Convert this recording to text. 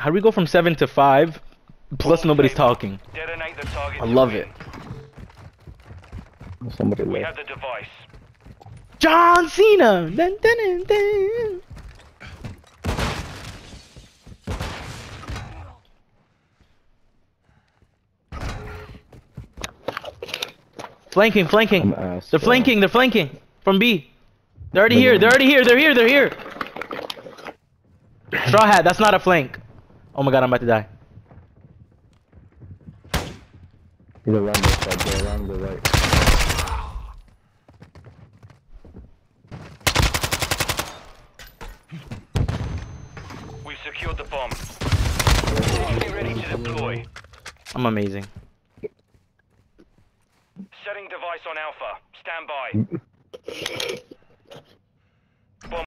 How do we go from seven to five? Plus nobody's talking. Detonate the target. I love it. Somebody We left. have the device. John Cena. Dun, dun, dun, dun. Flanking, flanking. I'm. They're bro. flanking, they're flanking. From B. They're already here, they're already here, they're here, they're here. Straw hat, that's not a flank. Oh my god, I'm about to die. He's around the side, bro. Around the right. We've secured the bomb. Get ready to deploy. I'm amazing. Setting device on Alpha. Stand by.